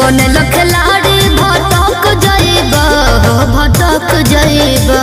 बनल खिलाड़ी भटक जैब भटक जाइबा।